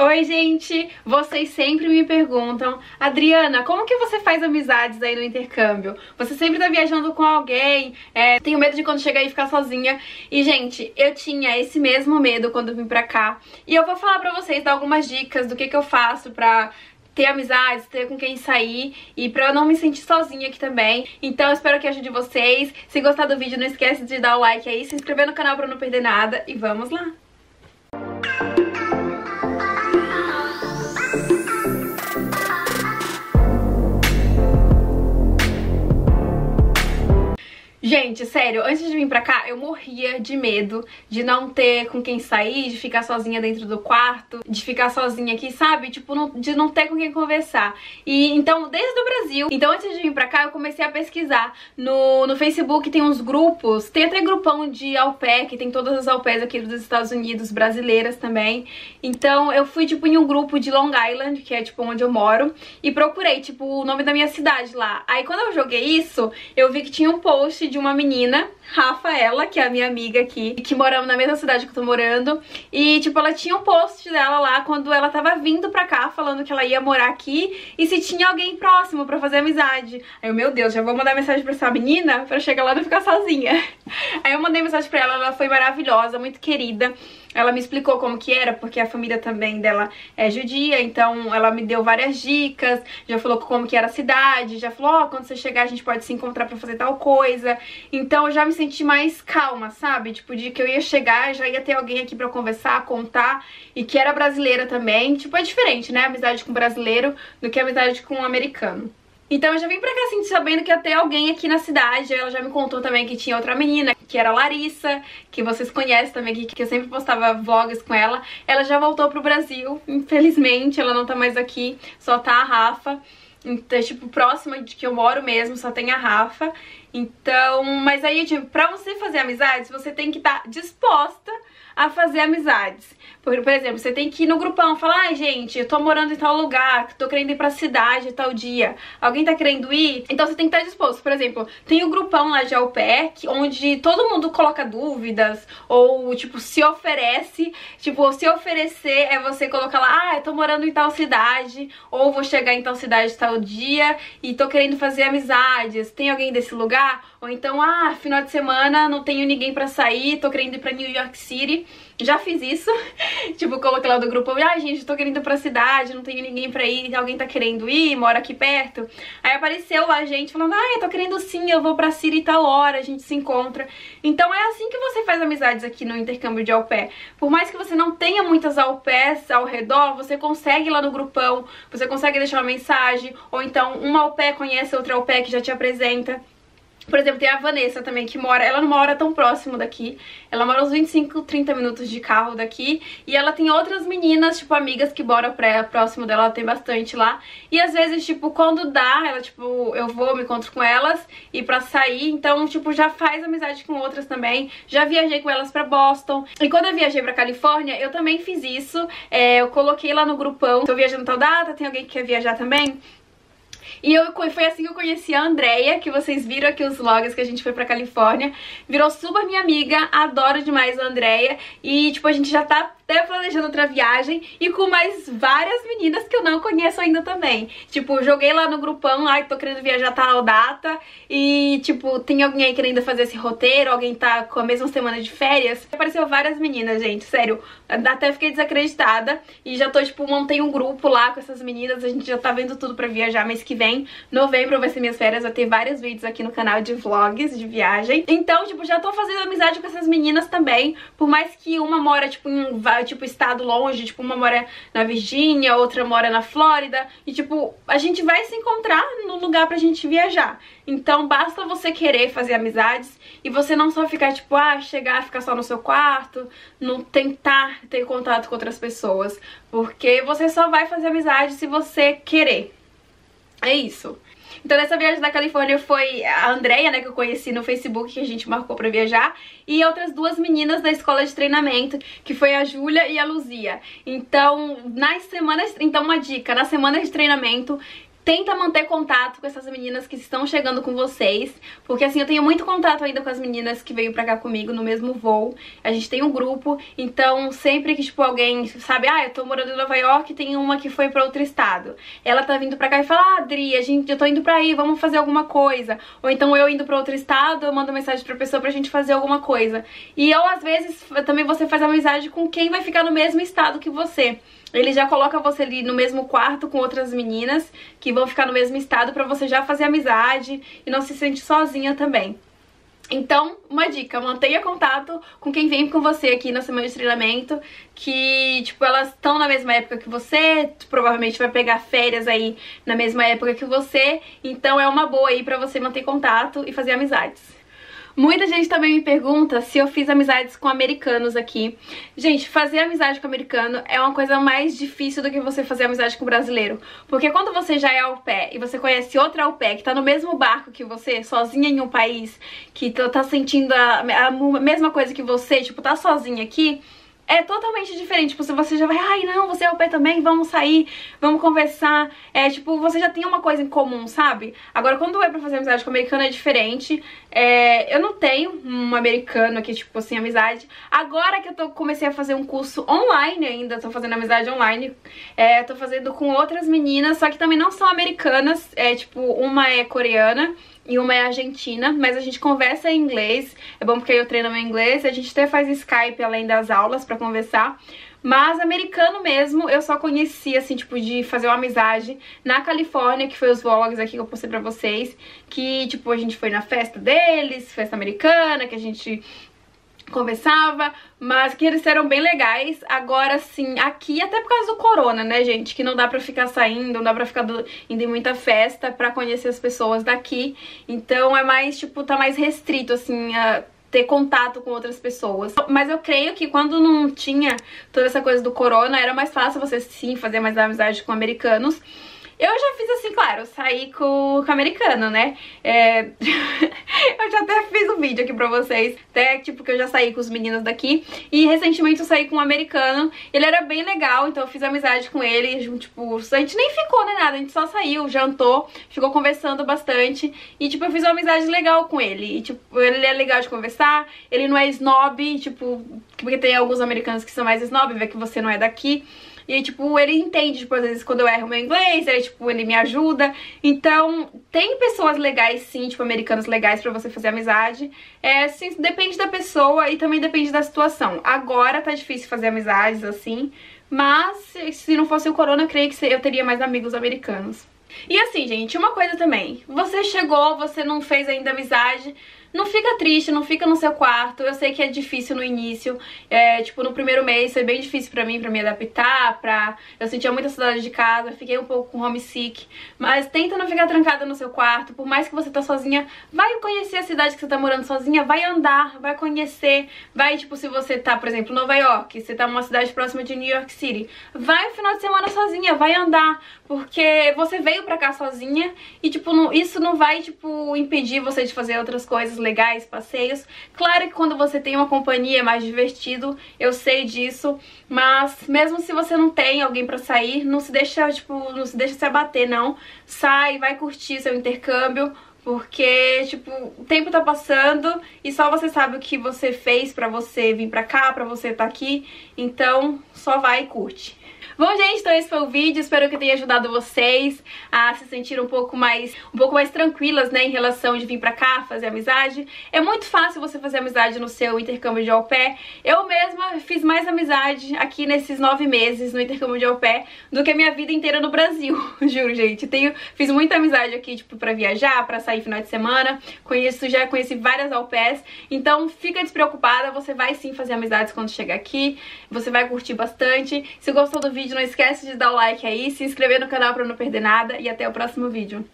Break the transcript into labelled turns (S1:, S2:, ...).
S1: Oi, gente! Vocês sempre me perguntam, Adriana, como que você faz amizades aí no intercâmbio? Você sempre tá viajando com alguém, é, tenho medo de quando chegar aí ficar sozinha. E, gente, eu tinha esse mesmo medo quando vim pra cá. E eu vou falar pra vocês, dar algumas dicas do que que eu faço pra ter amizades, ter com quem sair e pra eu não me sentir sozinha aqui também. Então espero que ajude vocês. Se gostar do vídeo, não esquece de dar o like aí, se inscrever no canal pra não perder nada e vamos lá! Gente, sério, antes de vir pra cá, eu morria de medo de não ter com quem sair, de ficar sozinha dentro do quarto, de ficar sozinha aqui, sabe? Tipo, não, de não ter com quem conversar. E então, desde o Brasil, então antes de vir pra cá, eu comecei a pesquisar. No, no Facebook tem uns grupos, tem até grupão de au pair, que tem todas as au pairs aqui dos Estados Unidos, brasileiras também. Então, eu fui, tipo, em um grupo de Long Island, que é, tipo, onde eu moro, e procurei, tipo, o nome da minha cidade lá. Aí, quando eu joguei isso, eu vi que tinha um post de uma menina, Rafaela, que é a minha amiga aqui, que moramos na mesma cidade que eu tô morando. E, tipo, ela tinha um post dela lá quando ela tava vindo pra cá, falando que ela ia morar aqui e se tinha alguém próximo pra fazer amizade. Aí eu, meu Deus, já vou mandar mensagem pra essa menina pra chegar lá e não ficar sozinha. Aí eu mandei mensagem pra ela, ela foi maravilhosa, muito querida. Ela me explicou como que era, porque a família também dela é judia, então ela me deu várias dicas, já falou como que era a cidade, já falou, ó, oh, quando você chegar a gente pode se encontrar pra fazer tal coisa. Então eu já me senti mais calma, sabe? Tipo, de que eu ia chegar, já ia ter alguém aqui pra conversar, contar, e que era brasileira também. Tipo, é diferente, né, amizade com brasileiro do que amizade com um americano. Então eu já vim pra cá assim, sabendo que ia ter alguém aqui na cidade. Ela já me contou também que tinha outra menina, que era Larissa, que vocês conhecem também, que, que eu sempre postava vlogs com ela. Ela já voltou pro Brasil, infelizmente, ela não tá mais aqui, só tá a Rafa. Então, tipo, próxima de que eu moro mesmo, só tem a Rafa. Então, mas aí, tipo, pra você fazer amizades, você tem que estar tá disposta a fazer amizades. Por, por exemplo, você tem que ir no grupão falar, ai ah, gente, eu tô morando em tal lugar, tô querendo ir pra cidade tal dia. Alguém tá querendo ir? Então você tem que estar disposto. Por exemplo, tem o grupão lá de Alpec, onde todo mundo coloca dúvidas, ou tipo, se oferece. Tipo, se oferecer é você colocar lá, ah, eu tô morando em tal cidade, ou vou chegar em tal cidade tal dia e tô querendo fazer amizades. Tem alguém desse lugar? Ou então, ah, final de semana não tenho ninguém pra sair, tô querendo ir pra New York City. Já fiz isso, tipo, coloquei lá do grupo, ah, gente, tô querendo ir pra cidade, não tenho ninguém pra ir, alguém tá querendo ir, mora aqui perto. Aí apareceu lá a gente falando, ah, eu tô querendo sim, eu vou pra City tal hora, a gente se encontra. Então é assim que você faz amizades aqui no intercâmbio de au pair. Por mais que você não tenha muitas au pairs ao redor, você consegue ir lá no grupão, você consegue deixar uma mensagem, ou então uma au pair conhece outra au pair que já te apresenta. Por exemplo, tem a Vanessa também, que mora... Ela não mora tão próximo daqui. Ela mora uns 25, 30 minutos de carro daqui. E ela tem outras meninas, tipo, amigas que moram pra, próximo dela. Ela tem bastante lá. E às vezes, tipo, quando dá, ela, tipo, eu vou, me encontro com elas e pra sair. Então, tipo, já faz amizade com outras também. Já viajei com elas pra Boston. E quando eu viajei pra Califórnia, eu também fiz isso. É, eu coloquei lá no grupão. Tô viajando tal data, tem alguém que quer viajar também? E eu, foi assim que eu conheci a Andrea, que vocês viram aqui os vlogs que a gente foi pra Califórnia. Virou super minha amiga, adoro demais a Andrea. E, tipo, a gente já tá até planejando outra viagem e com mais várias meninas que eu não conheço ainda também. Tipo, joguei lá no grupão, ai, tô querendo viajar tal data e, tipo, tem alguém aí querendo fazer esse roteiro, alguém tá com a mesma semana de férias. Apareceu várias meninas, gente, sério. Até fiquei desacreditada e já tô, tipo, montei um grupo lá com essas meninas, a gente já tá vendo tudo pra viajar mês que vem. Novembro vai ser minhas férias, vai ter vários vídeos aqui no canal de vlogs de viagem. Então, tipo, já tô fazendo amizade com essas meninas também, por mais que uma mora, tipo, em tipo, estado longe, tipo, uma mora na Virgínia, outra mora na Flórida, e, tipo, a gente vai se encontrar no lugar pra gente viajar. Então, basta você querer fazer amizades e você não só ficar, tipo, ah, chegar, ficar só no seu quarto, não tentar ter contato com outras pessoas, porque você só vai fazer amizade se você querer. É isso. Então nessa viagem da Califórnia foi a Andrea, né, que eu conheci no Facebook, que a gente marcou pra viajar, e outras duas meninas da escola de treinamento, que foi a Júlia e a Luzia. Então, nas semanas, então uma dica, na semana de treinamento, tenta manter contato com essas meninas que estão chegando com vocês, porque assim, eu tenho muito contato ainda com as meninas que veio pra cá comigo no mesmo voo, a gente tem um grupo, então sempre que, tipo, alguém sabe, ah, eu tô morando em Nova York, tem uma que foi pra outro estado, ela tá vindo pra cá e fala, ah, Adri, a gente, eu tô indo pra aí, vamos fazer alguma coisa, ou então eu indo pra outro estado, eu mando mensagem pra pessoa pra gente fazer alguma coisa, e ou às vezes também você faz amizade com quem vai ficar no mesmo estado que você, ele já coloca você ali no mesmo quarto com outras meninas que vão ficar no mesmo estado pra você já fazer amizade e não se sentir sozinha também. Então, uma dica, mantenha contato com quem vem com você aqui na semana de treinamento, que, tipo, elas estão na mesma época que você, provavelmente vai pegar férias aí na mesma época que você, então é uma boa aí pra você manter contato e fazer amizades. Muita gente também me pergunta se eu fiz amizades com americanos aqui. Gente, fazer amizade com americano é uma coisa mais difícil do que você fazer amizade com brasileiro. Porque quando você já é ao pé e você conhece outra ao pé que tá no mesmo barco que você, sozinha em um país, que tá sentindo a, a mesma coisa que você, tipo, tá sozinha aqui é totalmente diferente. Tipo, se você já vai, ai não, você é o pé também, vamos sair, vamos conversar. É tipo, você já tem uma coisa em comum, sabe? Agora, quando é pra fazer amizade com americano é diferente. É, eu não tenho um americano aqui, tipo assim, amizade. Agora que eu tô, comecei a fazer um curso online ainda, tô fazendo amizade online, é, tô fazendo com outras meninas, só que também não são americanas. É tipo, uma é coreana e uma é argentina, mas a gente conversa em inglês. É bom porque eu treino meu inglês, a gente até faz Skype além das aulas pra conversar. Mas americano mesmo, eu só conheci, assim, tipo, de fazer uma amizade na Califórnia, que foi os vlogs aqui que eu postei pra vocês. Que, tipo, a gente foi na festa deles, festa americana, que a gente conversava, mas que eles eram bem legais. Agora sim, aqui até por causa do corona, né, gente, que não dá pra ficar saindo, não dá pra ficar do, indo em muita festa pra conhecer as pessoas daqui. Então é mais, tipo, tá mais restrito, assim, a ter contato com outras pessoas. Mas eu creio que quando não tinha toda essa coisa do corona, era mais fácil você sim fazer mais amizade com americanos. Eu já fiz assim, claro, saí com, com americano, né? É... eu já até fiz um vídeo aqui pra vocês, até tipo que eu já saí com os meninos daqui. E recentemente eu saí com um americano, ele era bem legal, então eu fiz amizade com ele, tipo, a gente nem ficou nem nada, a gente só saiu, jantou, ficou conversando bastante. E tipo, eu fiz uma amizade legal com ele. E tipo, ele é legal de conversar, ele não é snob, tipo, porque tem alguns americanos que são mais snob, vê que você não é daqui. E aí, tipo, ele entende, tipo, às vezes quando eu erro meu inglês, aí, tipo, ele me ajuda. Então, tem pessoas legais, sim, tipo, americanos legais pra você fazer amizade. É, sim, depende da pessoa e também depende da situação. Agora tá difícil fazer amizades, assim, mas se não fosse o corona, eu creio que eu teria mais amigos americanos. E assim, gente, uma coisa também. Você chegou, você não fez ainda amizade, não fica triste, não fica no seu quarto. Eu sei que é difícil no início. É, tipo, no primeiro mês foi bem difícil pra mim, pra me adaptar, pra... Eu sentia muita saudade de casa, fiquei um pouco com homesick. Mas tenta não ficar trancada no seu quarto. Por mais que você tá sozinha, vai conhecer a cidade que você tá morando sozinha, vai andar, vai conhecer. Vai, tipo, se você tá, por exemplo, em Nova York, você tá numa cidade próxima de New York City, vai no final de semana sozinha, vai andar. Porque você veio pra cá sozinha e, tipo, não, isso não vai, tipo, impedir você de fazer outras coisas legais, passeios. Claro que quando você tem uma companhia é mais divertido, eu sei disso, mas mesmo se você não tem alguém pra sair, não se deixa, tipo, não se deixa se abater, não. Sai, vai curtir seu intercâmbio, porque, tipo, o tempo tá passando e só você sabe o que você fez pra você vir pra cá, pra você estar tá aqui. Então, só vai e curte. Bom, gente, então esse foi o vídeo. Espero que tenha ajudado vocês a se sentir um pouco mais um pouco mais tranquilas, né, em relação de vir pra cá fazer amizade. É muito fácil você fazer amizade no seu intercâmbio de au pair. Eu mesma fiz mais amizade aqui nesses nove meses no intercâmbio de au pair do que a minha vida inteira no Brasil, juro, gente. Tenho, fiz muita amizade aqui, tipo, pra viajar, pra sair final de semana. Conheço, já conheci várias au pairs. Então, fica despreocupada, você vai sim fazer amizades quando chegar aqui. Você vai curtir bastante. Se gostou do vídeo, vídeo, não esquece de dar o like aí, se inscrever no canal pra não perder nada e até o próximo vídeo.